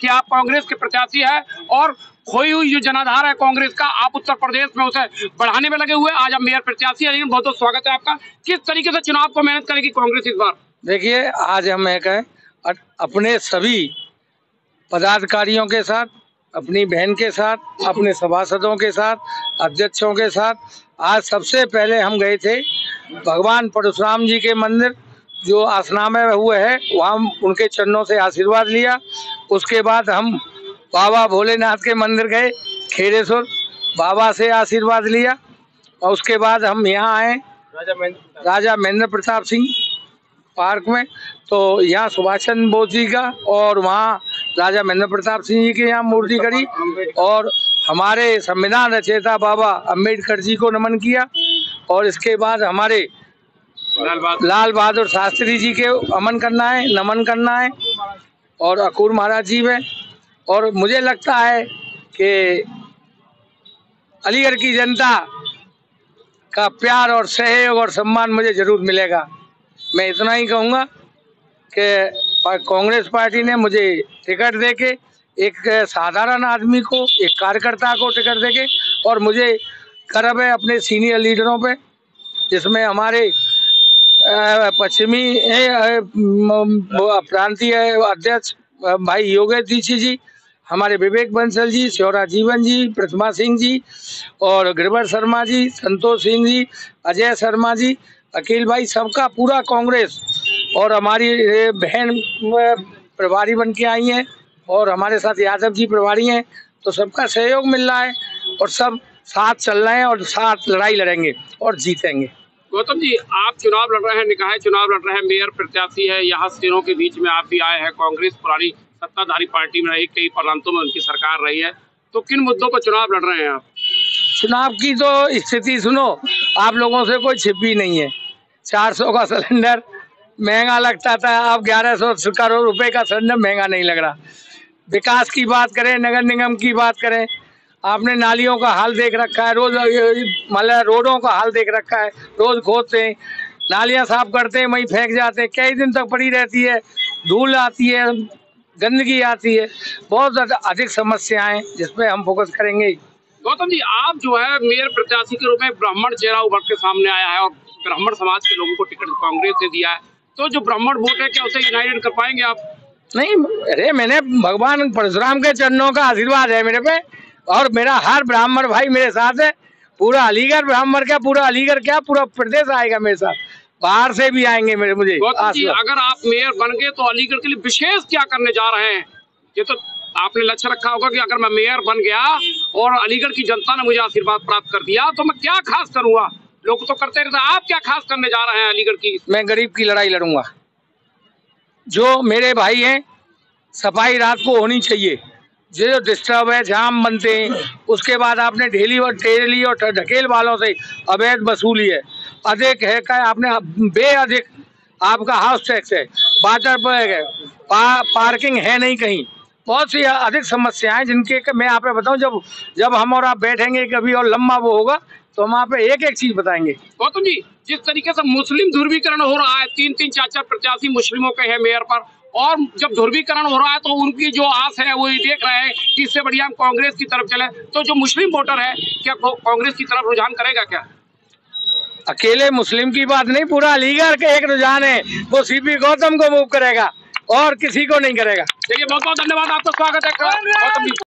कि आप कांग्रेस के प्रत्याशी है और खोई हुई जो जनाधार है कांग्रेस का, आप उत्तर प्रदेश में उसे बढ़ाने में लगे हुए आज आप मेयर प्रत्याशी है, लेकिन बहुत बहुत स्वागत है आपका। किस तरीके से चुनाव को मेहनत करेगी कांग्रेस इस बार? देखिए, आज हम एक है अपने सभी पदाधिकारियों के साथ, अपनी बहन के साथ, अपने सभासदों के साथ, अध्यक्षों के साथ। आज सबसे पहले हम गए थे भगवान परशुराम जी के मंदिर, जो आसना में हुए है, वहाँ उनके चरणों से आशीर्वाद लिया। उसके बाद हम बाबा भोलेनाथ के मंदिर गए खेड़ेश्वर। बाबा से आशीर्वाद लिया और उसके बाद हम यहाँ आए। राजा महेंद्र प्रताप। सिंह पार्क में। तो यहाँ सुभाष चंद्र बोस जी का और वहाँ राजा महेंद्र प्रताप सिंह जी की यहाँ मूर्ति करी और हमारे संविधान रचयिता बाबा अंबेडकर जी को नमन किया और इसके बाद हमारे लाल बहादुर शास्त्री जी के अमन करना है नमन करना है। और अकूर महाराज जी में, और मुझे लगता है कि अलीगढ़ की जनता का प्यार और सहयोग और सम्मान मुझे ज़रूर मिलेगा। मैं इतना ही कहूँगा कि कांग्रेस पार्टी ने मुझे टिकट देके, एक साधारण आदमी को, एक कार्यकर्ता को टिकट देके, और मुझे गर्व है अपने सीनियर लीडरों पे, जिसमें हमारे पश्चिमी प्रांतीय अध्यक्ष भाई योगेश दीक्षित जी, हमारे विवेक बंसल जी श्योरा जीवन जी प्रतिमा सिंह जी, और गिरवर शर्मा जी, संतोष सिंह जी, अजय शर्मा जी, अखिल भाई, सबका पूरा कांग्रेस और हमारी बहन प्रभारी बन के आई हैं और हमारे साथ यादव जी प्रभारी हैं तो सबका सहयोग मिल रहा है और सब साथ चल रहे हैं और साथ लड़ाई लड़ेंगे और जीतेंगे। गौतम जी, आप चुनाव लड़ रहे हैं, निकाय चुनाव लड़ रहे हैं, मेयर प्रत्याशी है, यहाँ तीनों के बीच में आप भी आए हैं, कांग्रेस पुरानी सत्ताधारी पार्टी में रही, कई प्रांतों में उनकी सरकार रही है तो किन मुद्दों पर चुनाव लड़ रहे हैं आप? चुनाव की तो स्थिति सुनो, आप लोगों से कोई छिपी नहीं है। चार सौ का सिलेंडर महँगा लगता था, अब ग्यारह सौ करोड़ रुपए का सिलेंडर महँगा नहीं लग रहा। विकास की बात करें, नगर निगम की बात करें आपने नालियों का हाल देख रखा है रोज मतलब रोडों का हाल देख रखा है रोज खोदते हैं नालियाँ साफ़ करते हैं वहीं फेंक जाते हैं कई दिन तक पड़ी रहती है धूल आती है गंदगी आती है बहुत ज़्यादा अधिक समस्याएँ जिसपे हम फोकस करेंगे। गौतम जी आप जो है मेयर प्रत्याशी के रूप में ब्राह्मण चेहरा उभर के सामने आया है और ब्राह्मण समाज के लोगों को टिकट कांग्रेस ने दिया है। तो जो ब्राह्मण वोट है क्या उसे यूनाइटेड कर पाएँगे आप? नहीं अरे मैंने भगवान परशुराम के चरणों का आशीर्वाद है मेरे पे। और मेरा हर ब्राह्मण भाई मेरे साथ है। पूरा अलीगढ़ ब्राह्मण क्या पूरा अलीगढ़ क्या पूरा प्रदेश आएगा मेरे साथ। बाहर से भी आएँगे मेरे मुझे जी अगर आप मेयर बन गए तो अलीगढ़ के लिए विशेष क्या करने जा रहे हैं? ये तो आपने लक्ष्य रखा होगा कि अगर मैं मेयर बन गया और अलीगढ़ की जनता ने मुझे आशीर्वाद प्राप्त कर दिया तो मैं क्या खास करूँगा? लोग तो करते रहते आप क्या खास करने जा रहे हैं अलीगढ़ की? मैं गरीब की लड़ाई लड़ूँगा। जो मेरे भाई हैं सफ़ाई रात को होनी चाहिए। जो डिस्टर्ब है जाम बनते हैं उसके बाद आपने ढेली और टेली और ढकेल वालों से अवैध वसूली है। अधिक है का आपने बेअधिक आपका हाउस टैक्स है वाटर बैग है पा, पार्किंग है नहीं कहीं। बहुत सी अधिक समस्याएँ जिनके मैं आप बताऊँ जब जब हम और आप बैठेंगे कभी और लंबा वो होगा तो हम आप एक एक चीज़ बताएँगे। गौतम जी जिस तरीके से मुस्लिम ध्रुवीकरण हो रहा है तीन तीन चार चार प्रत्याशी मुस्लिमों के हैं मेयर पर और जब ध्रुवीकरण हो रहा है तो उनकी जो आस है वो ये देख रहे हैं कि इससे बढ़िया हम कांग्रेस की तरफ़ चले। तो जो मुस्लिम वोटर है क्या कांग्रेस की तरफ़ रुझान करेगा क्या? अकेले मुस्लिम की बात नहीं पूरा अलीगढ़ के एक रुझान है। वो सीपी गौतम को मूव करेगा और किसी को नहीं करेगा। चलिए बहुत बहुत धन्यवाद आपका स्वागत है।